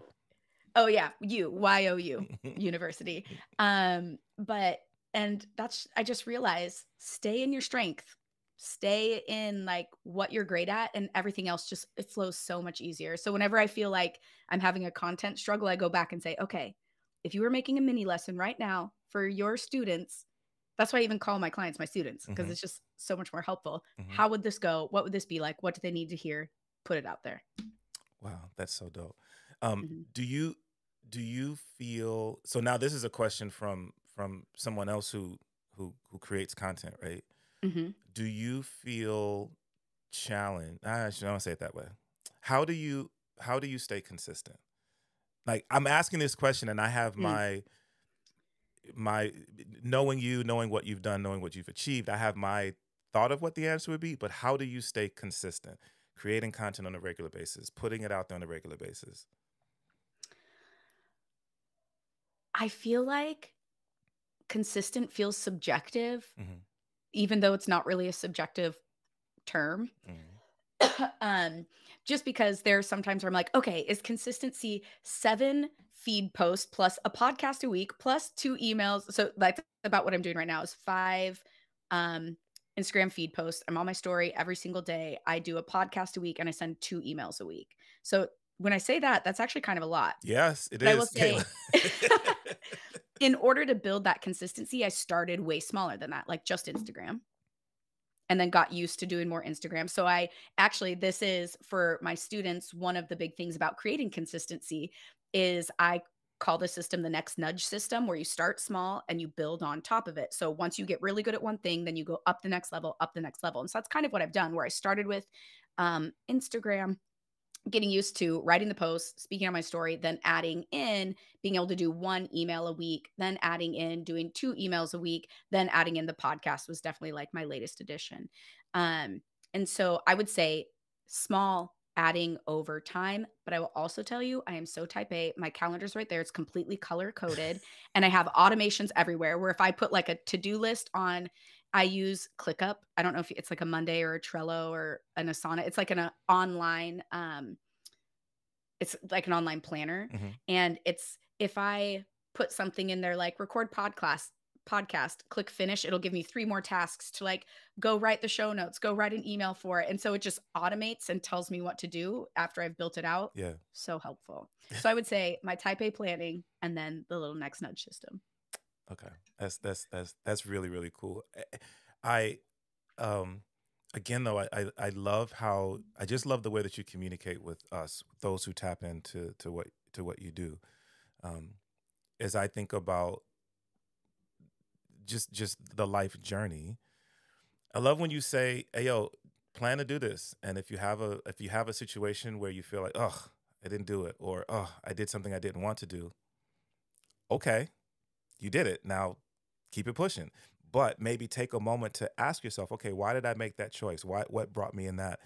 Oh yeah. You, Y-O-U [laughs] University. Um, but, and that's, I just realized stay in your strength stay in like what you're great at and everything else just it flows so much easier. So whenever i feel like i'm having a content struggle i go back and say okay if you were making a mini lesson right now for your students that's why i even call my clients my students because mm-hmm. it's just so much more helpful. Mm-hmm. how would this go? What would this be like? What do they need to hear? Put it out there. Wow that's so dope. Um, mm-hmm. do you do you feel so now this is a question from from someone else who who who creates content right Mm-hmm. Do you feel challenged? I should not say it that way. How do you how do you stay consistent? Like I'm asking this question, and I have mm. my my knowing you, knowing what you've done, knowing what you've achieved. I have my thought of what the answer would be, but how do you stay consistent? Creating content on a regular basis, putting it out there on a regular basis. I feel like consistent feels subjective. Mm-hmm even though it's not really a subjective term. Mm. [coughs] um, just because there's sometimes where I'm like, okay, is consistency seven feed posts plus a podcast a week plus two emails? So that's about what I'm doing right now is five um, Instagram feed posts. I'm on my story every single day. I do a podcast a week and I send two emails a week. So when I say that, that's actually kind of a lot. Yes, it but is. I will say, [laughs] [laughs] in order to build that consistency, I started way smaller than that, like just Instagram. And then got used to doing more Instagram. So I actually this is for my students one of the big things about creating consistency is I call the system the next nudge system where you start small and you build on top of it. So once you get really good at one thing, then you go up the next level, up the next level. And so that's kind of what I've done where I started with um, Instagram getting used to writing the post, speaking on my story, then adding in being able to do one email a week, then adding in doing two emails a week, then adding in the podcast was definitely like my latest addition. Um, and so I would say small adding over time. But I will also tell you, I am so type A. My calendar's right there. It's completely color coded. [laughs] and I have automations everywhere where if I put like a to do list on, I use ClickUp. I don't know if it's like a Monday or a Trello or an Asana. It's like an uh, online, um, it's like an online planner. Mm-hmm. And it's if I put something in there like record podcast, podcast, click finish, it'll give me three more tasks to like go write the show notes, go write an email for it. And so it just automates and tells me what to do after I've built it out. Yeah. So helpful. [laughs] so I would say my type A planning and then the little next nudge system. Okay. That's that's that's that's really, really cool. I um again though I, I, I love how I just love the way that you communicate with us, those who tap into to what to what you do. Um as I think about just just the life journey. I love when you say, "Hey, yo, plan to do this," and if you have a if you have a situation where you feel like, "Oh, I didn't do it," or "Oh, I did something I didn't want to do," okay, you did it. Now, keep it pushing, but maybe take a moment to ask yourself, "Okay, why did I make that choice? Why what brought me in that?"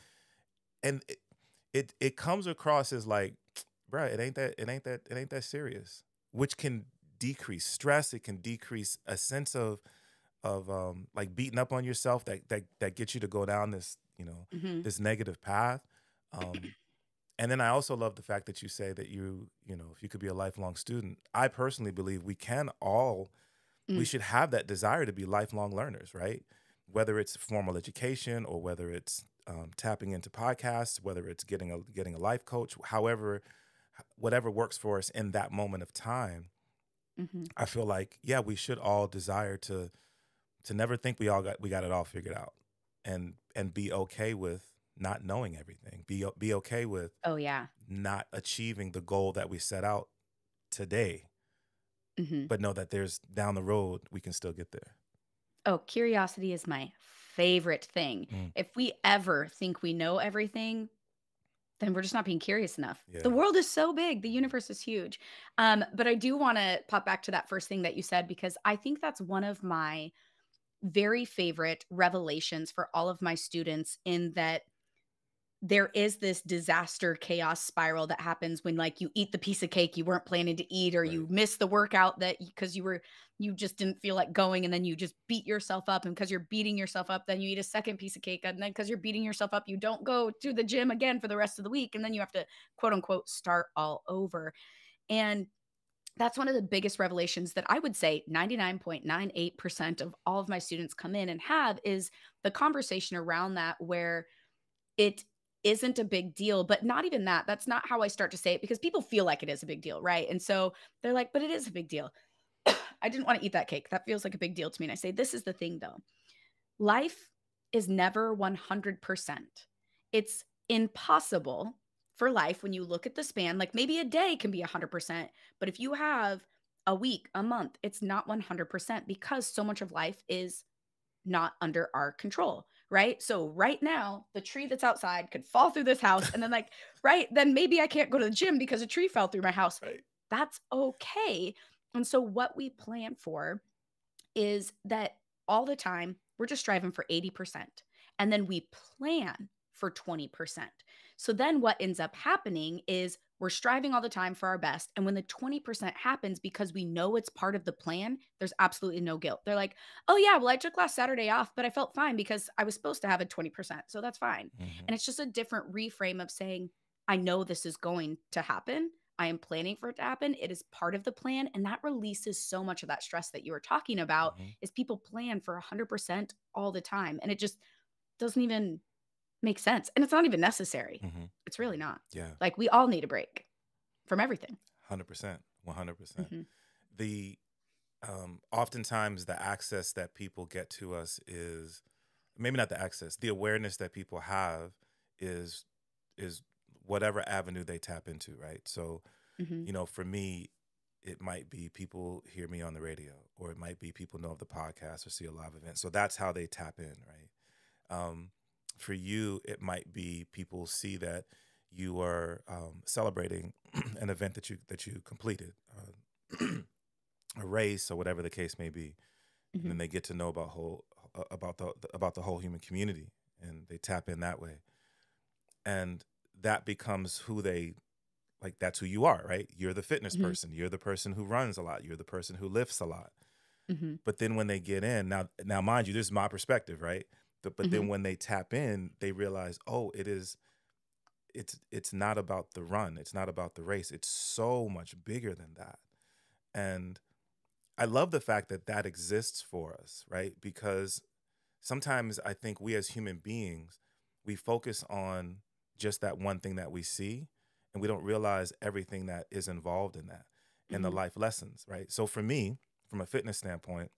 And it it, it comes across as like, bro, it ain't that it ain't that it ain't that serious, which can decrease stress. It can decrease a sense of of um, like beating up on yourself that that that gets you to go down this you know mm-hmm. this negative path. Um, and then I also love the fact that you say that you you know if you could be a lifelong student. I personally believe we can all mm. we should have that desire to be lifelong learners, right? Whether it's formal education or whether it's um, tapping into podcasts, whether it's getting a getting a life coach, however, whatever works for us in that moment of time mm-hmm. I feel like yeah, we should all desire to to never think we all got we got it all figured out, and and be okay with not knowing everything. Be be okay with oh yeah not achieving the goal that we set out today, mm-hmm. but know that there's down the road we can still get there. Oh, curiosity is my favorite thing. Mm. If we ever think we know everything, then we're just not being curious enough. Yeah. The world is so big, the universe is huge. Um, but I do want to pop back to that first thing that you said because I think that's one of my very favorite revelations for all of my students in that there is this disaster chaos spiral that happens when like you eat the piece of cake you weren't planning to eat or you miss the workout that because you were you just didn't feel like going and then you just beat yourself up and because you're beating yourself up then you eat a second piece of cake and then because you're beating yourself up you don't go to the gym again for the rest of the week and then you have to quote unquote start all over. And that's one of the biggest revelations that I would say 99.98% of all of my students come in and have is the conversation around that where it isn't a big deal, but not even that. That's not how I start to say it because people feel like it is a big deal, right? And so they're like, but it is a big deal. [coughs] I didn't want to eat that cake. That feels like a big deal to me. And I say, this is the thing though life is never 100%. It's impossible for life when you look at the span. Like maybe a day can be 100%, but if you have a week, a month, it's not 100% because so much of life is not under our control, right? So right now, the tree that's outside could fall through this house and then like, right, then maybe I can't go to the gym because a tree fell through my house. Right. That's okay. And so what we plan for is that all the time we're just striving for 80% and then we plan for 20%. So then what ends up happening is we're striving all the time for our best. And when the 20% happens because we know it's part of the plan, there's absolutely no guilt. They're like, oh, yeah, well, I took last Saturday off, but I felt fine because I was supposed to have a 20%. So that's fine. Mhm. And it's just a different reframe of saying, I know this is going to happen. I am planning for it to happen. It is part of the plan. And that releases so much of that stress that you were talking about Mhm. is people plan for 100% all the time. And it just doesn't even make sense. And it's not even necessary. Mhm. It's really not. Yeah. Like we all need a break from everything. Hundred percent. One hundred percent. Mhm. The um, oftentimes the access that people get to us is maybe not the access. The awareness that people have is is whatever avenue they tap into, right? So Mhm. you know, for me, it might be people hear me on the radio, or it might be people know of the podcast or see a live event. So that's how they tap in, right? Um, for you, it might be people see that you are um, celebrating [clears throat] an event that you that you completed, uh, [clears throat] a race or whatever the case may be, and then Mhm. they get to know about whole uh, about the about the whole human community, and they tap in that way, and that becomes who they like that's who you are, right? You're the fitness Mhm. person. You're the person who runs a lot. You're the person who lifts a lot. Mhm. But then when they get in, now now mind you, this is my perspective, right? But, but then when they tap in, they realize, oh, it is it's it's not about the run. It's not about the race. It's so much bigger than that. And I love the fact that that exists for us, right? Because sometimes I think we as human beings, we focus on just that one thing that we see and we don't realize everything that is involved in that and the Mhm. life lessons, right? So for me, from a fitness standpoint,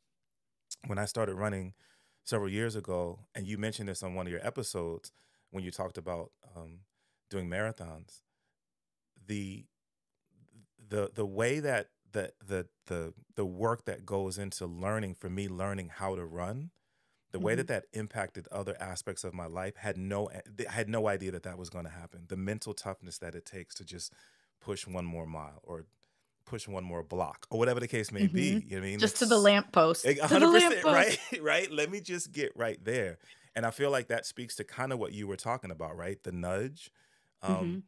when I started running several years ago, and you mentioned this on one of your episodes when you talked about um, doing marathons, the the the way that the the the the work that goes into learning for me learning how to run the way that that impacted other aspects of my life had no I had no idea that that was going to happen. The mental toughness that it takes to just push one more mile or push one more block or whatever the case may be you know what i mean Just to the lamppost. a To the hundred percent, lamppost. right? [laughs] Right. Let me just get right there, and I feel like that speaks to kind of what you were talking about, right? The nudge. Um,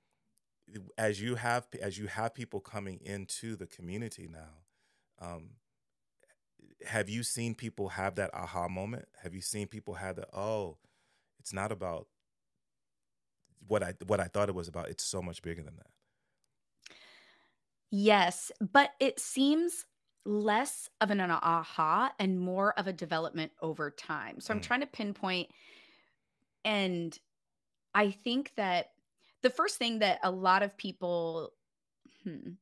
As you have as you have people coming into the community now, um, have you seen people have that aha moment? Have you seen people have that? Oh, it's not about what I what I thought it was about. It's so much bigger than that. Yes, but it seems less of an aha and more of a development over time. So I'm Mm. trying to pinpoint, and I think that the first thing that a lot of people, hmm,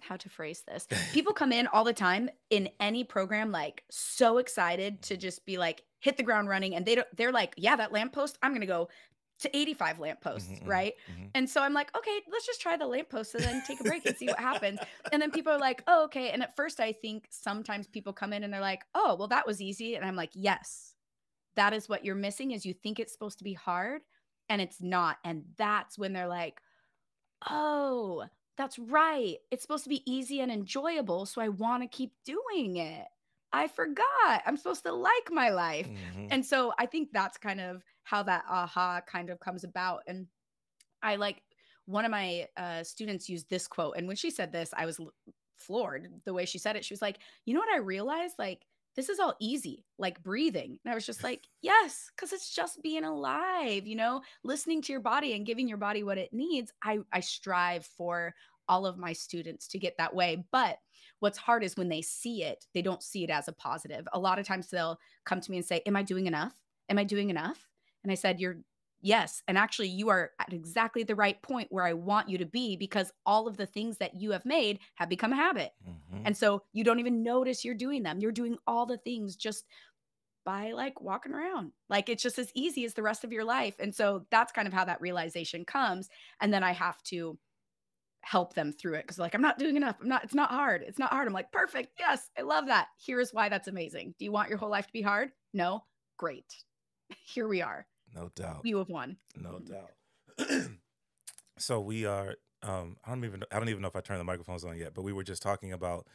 how to phrase this, people come in all the time in any program like so excited to just be like hit the ground running, and they don't. They're like, yeah, that lamppost, I'm gonna go to 85 lampposts, Mhm, mhm, right? mhm. And so I'm like, okay, let's just try the lamppost and then take a break and see what happens. [laughs] And then people are like, oh, okay. And at first, I think sometimes people come in and they're like, oh, well, that was easy. And I'm like, yes, that is what you're missing is you think it's supposed to be hard. and it's not. And that's when they're like, oh, that's right. It's supposed to be easy and enjoyable. So I want to keep doing it. I forgot. I'm supposed to like my life. Mm-hmm. And so I think that's kind of how that aha kind of comes about. And I like one of my uh, students used this quote. And when she said this, I was floored the way she said it. She was like, you know what I realized? Like, this is all easy, like breathing. And I was just like, [laughs] yes, because it's just being alive, you know, listening to your body and giving your body what it needs. I, I strive for all of my students to get that way. But what's hard is when they see it, they don't see it as a positive. A lot of times they'll come to me and say, Am I doing enough? Am I doing enough? And I said, You're yes. And actually, you are at exactly the right point where I want you to be because all of the things that you have made have become a habit. Mm-hmm. And so you don't even notice you're doing them. You're doing all the things just by like walking around. Like it's just as easy as the rest of your life. And so that's kind of how that realization comes. And then I have to help them through it because like i'm not doing enough i'm not it's not hard it's not hard i'm like perfect yes i love that here's why that's amazing do you want your whole life to be hard no great [laughs] here we are no doubt you have won no doubt [clears throat] so we are um i don't even i don't even know if i turned the microphones on yet but we were just talking about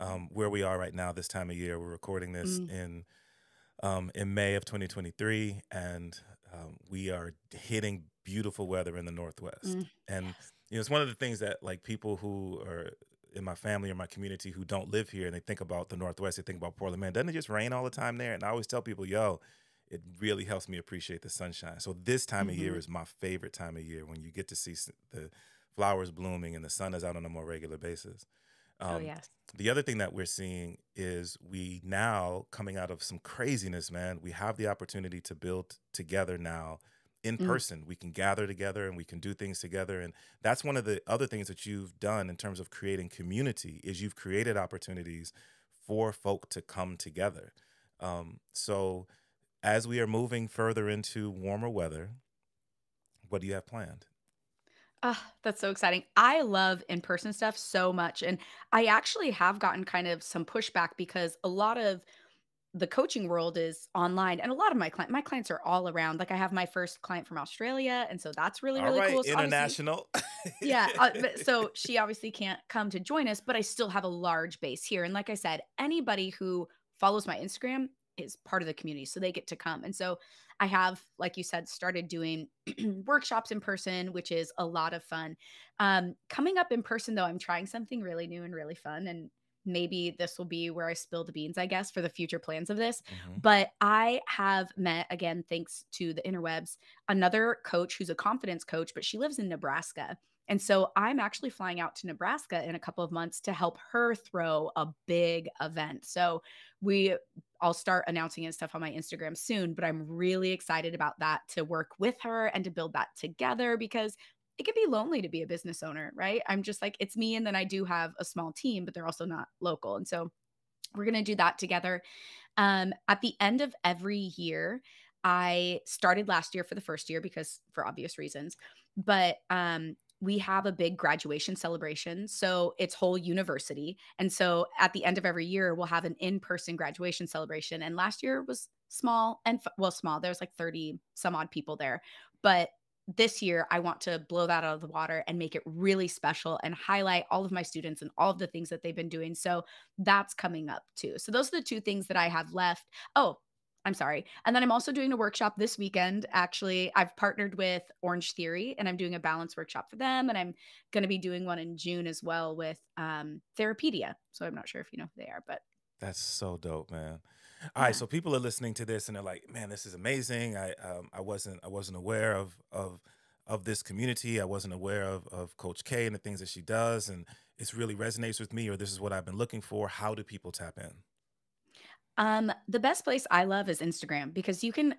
um where we are right now this time of year we're recording this mm. in um in may of 2023 and um, we are hitting beautiful weather in the northwest mm. and yes you know, it's one of the things that like people who are in my family or my community who don't live here and they think about the Northwest, they think about Portland, man, doesn't it just rain all the time there? And I always tell people, yo, it really helps me appreciate the sunshine. So this time mm-hmm. of year mm-hmm. is my favorite time of year when you get to see the flowers blooming and the sun is out on a more regular basis. Oh, um, oh yes. The other thing that we're seeing is we now coming out of some craziness, man. We have the opportunity to build together now in mm. person. We can gather together and we can do things together. And that's one of the other things that you've done in terms of creating community is you've created opportunities for folk to come together. Um, so as we are moving further into warmer weather, what do you have planned? Oh, that's so exciting. I love in person stuff so much. And I actually have gotten kind of some pushback because a lot of the coaching world is online and a lot of my client my clients are all around like i have my first client from australia and so that's really really cool so international [laughs] yeah uh, so she obviously can't come to join us but i still have a large base here and like i said anybody who follows my instagram is part of the community so they get to come and so i have like you said started doing [clears throat] workshops in person which is a lot of fun um, coming up in person though i'm trying something really new and really fun and maybe this will be where I spill the beans, I guess, for the future plans of this. Mm-hmm. But I have met, again, thanks to the interwebs, another coach who's a confidence coach, but she lives in Nebraska. And so I'm actually flying out to Nebraska in a couple of months to help her throw a big event. So we I'll start announcing and stuff on my Instagram soon, but I'm really excited about that to work with her and to build that together because it can be lonely to be a business owner, right? I'm just like, it's me. And then I do have a small team, but they're also not local. And so we're going to do that together. Um, at the end of every year, I started last year for the first year because for obvious reasons, but um, we have a big graduation celebration. So it's whole university. And so at the end of every year, we'll have an in person graduation celebration. And last year was small and well, small. There was like 30 some odd people there. But this year I want to blow that out of the water and make it really special and highlight all of my students and all of the things that they've been doing. So that's coming up too. So those are the two things that I have left. Oh, I'm sorry. And then I'm also doing a workshop this weekend. Actually, I've partnered with Orange Theory and I'm doing a balance workshop for them. And I'm going to be doing one in June as well with um, Therapedia. So I'm not sure if you know who they are, but that's so dope, man. All right, so people are listening to this and they're like, "Man, this is amazing." I um, I wasn't I wasn't aware of of of this community. I wasn't aware of of Coach K and the things that she does, and it's really resonates with me. Or this is what I've been looking for. How do people tap in? Um, the best place I love is Instagram because you can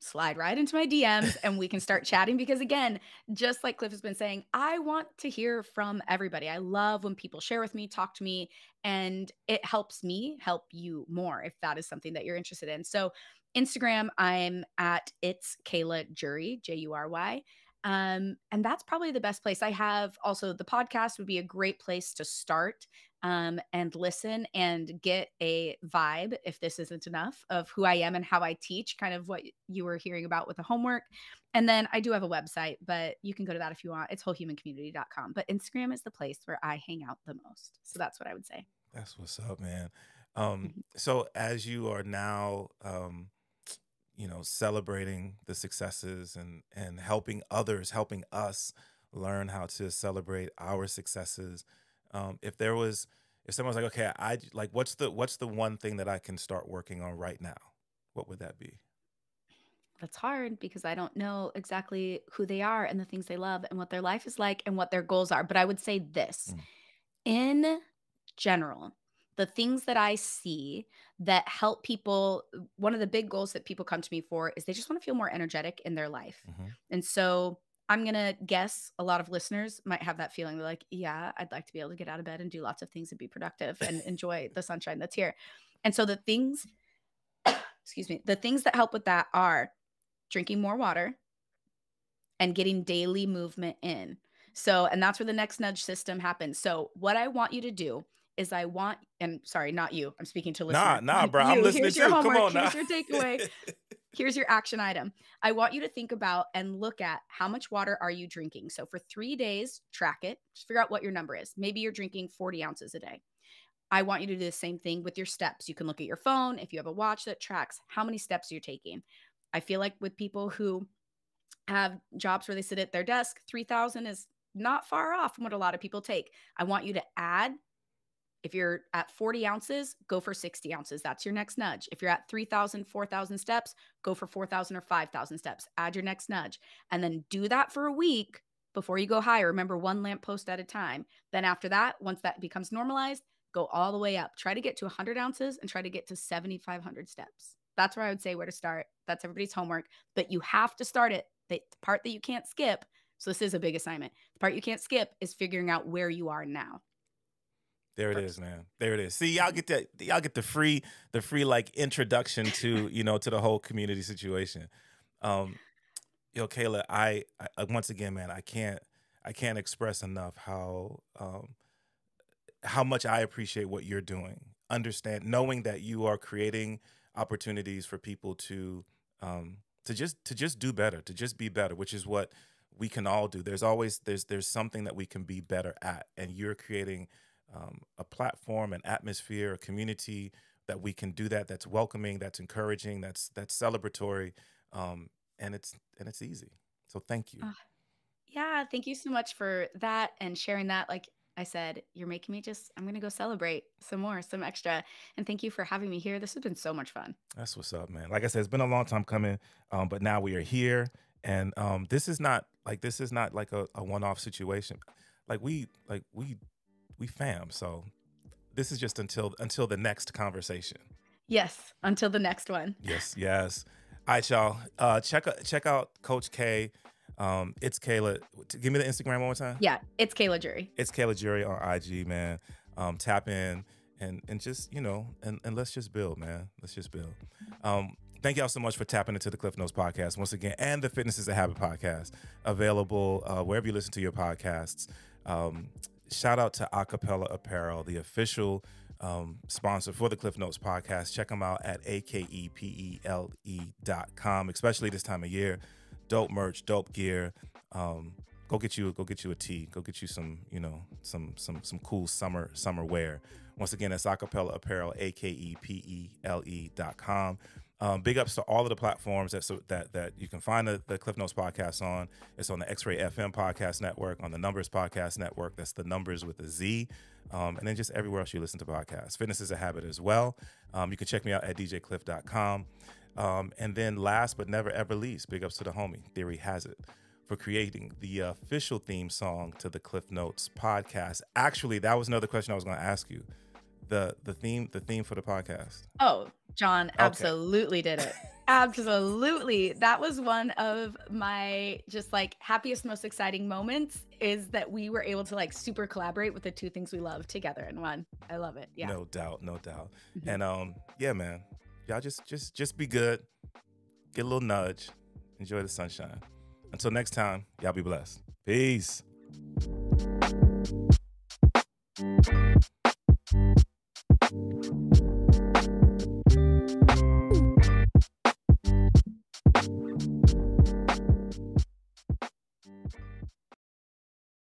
slide right into my DMs [laughs] and we can start chatting. Because again, just like Klyph has been saying, I want to hear from everybody. I love when people share with me, talk to me, and it helps me help you more if that is something that you're interested in. So, Instagram, I'm at it's Kayla Jury, J U R Y. Um, and that's probably the best place. I have also the podcast would be a great place to start um, and listen and get a vibe, if this isn't enough, of who I am and how I teach, kind of what you were hearing about with the homework. And then I do have a website, but you can go to that if you want. It's wholehumancommunity.com. But Instagram is the place where I hang out the most. So that's what I would say. That's what's up, man. Um, Mhm. so as you are now, um, you know, celebrating the successes and and helping others, helping us learn how to celebrate our successes. Um, if there was, if someone's like, okay, I like, what's the what's the one thing that I can start working on right now? What would that be? That's hard because I don't know exactly who they are and the things they love and what their life is like and what their goals are. But I would say this Mm. in general, the things that I see that help people, one of the big goals that people come to me for is they just want to feel more energetic in their life. Mhm. And so I'm going to guess a lot of listeners might have that feeling. They're like, yeah, I'd like to be able to get out of bed and do lots of things and be productive and [laughs] enjoy the sunshine that's here. And so the things, [coughs] excuse me, the things that help with that are drinking more water and getting daily movement in. So, and that's where the next nudge system happens. So, what I want you to do is I want, and sorry, not you, I'm speaking to listeners. nah, nah, [laughs] bro. I'm listening here's too. your Come homework, on now. Here's your [laughs] takeaway. Here's your action item. I want you to think about and look at how much water are you drinking. So for three days, track it. Just figure out what your number is. Maybe you're drinking 40 ounces a day. I want you to do the same thing with your steps. You can look at your phone if you have a watch that tracks how many steps you're taking. I feel like with people who have jobs where they sit at their desk, 3,000 is not far off from what a lot of people take. I want you to add if you're at 40 ounces, go for 60 ounces. That's your next nudge. If you're at 3,000, 4,000 steps, go for 4,000 or 5,000 steps. Add your next nudge. And then do that for a week before you go higher. Remember, one lamppost at a time. Then after that, once that becomes normalized, go all the way up. Try to get to 100 ounces and try to get to 7,500 steps. That's where I would say where to start. That's everybody's homework. But you have to start it. The part that you can't skip. So this is a big assignment. The part you can't skip is figuring out where you are now. There it is, man. There it is. See, y'all get that. Y'all get the free, the free like introduction to you know to the whole community situation. Um, yo, Kayla, I, I once again, man, I can't, I can't express enough how um, how much I appreciate what you're doing. Understand, knowing that you are creating opportunities for people to um, to just to just do better, to just be better, which is what we can all do. There's always there's there's something that we can be better at, and you're creating um, a platform, an atmosphere, a community that we can do that. That's welcoming, that's encouraging, that's that's celebratory, um, and it's and it's easy. So thank you. Ah, Yeah, thank you so much for that and sharing that. Like I said, you're making me just, I'm going to go celebrate some more, some extra. And thank you for having me here. This has been so much fun. That's what's up, man. Like I said, it's been a long time coming, um, but now we are here, and um, this is not like this is not like a, a one-off situation. Like we like we we fam. So this is just until until the next conversation. Yes, until the next one. Yes, yes. All right, y'all. Uh, check check out Coach K. Um, it's Kayla. Give me the Instagram one more time. Yeah, it's Kayla Jury. It's Kayla Jury on IG, man. Um, tap in and and just you know and, and let's just build, man. Let's just build. Um, thank y'all so much for tapping into the Klyph Notes podcast once again, and the Fitness is a Habit podcast, available uh, wherever you listen to your podcasts. Um, shout out to Akepele Apparel, the official um, sponsor for the Klyph Notes podcast. Check them out at akepele.com, especially this time of year. Dope merch, dope gear. Um, go get you go get you a tee. Go get you some, you know, some some some cool summer summer wear. Once again, that's Akepele Apparel, A K E P E L E dot com. Um, big ups to all of the platforms that so that that you can find the, the Klyph Notes podcast on. It's on the XRAY FM podcast network, on the Numberz podcast network. That's the Numberz with a Z, um, and then just everywhere else you listen to podcasts. Fitness is a habit as well. Um, you can check me out at djklyph.com. Um, and then last but never ever least, big ups to the homie Theory Hazit for creating the official theme song to the Klyph Notes podcast. Actually, that was another question I was going to ask you the the theme the theme for the podcast? Oh, John absolutely okay. did it. absolutely. That was one of my just like happiest most exciting moments is that we were able to like super collaborate with the two things we love together in one. I love it. Yeah. No doubt, no doubt. Mm-hmm. And um yeah, man. Y'all just just just be good. Get a little nudge. Enjoy the sunshine. Until next time, y'all be blessed. Peace.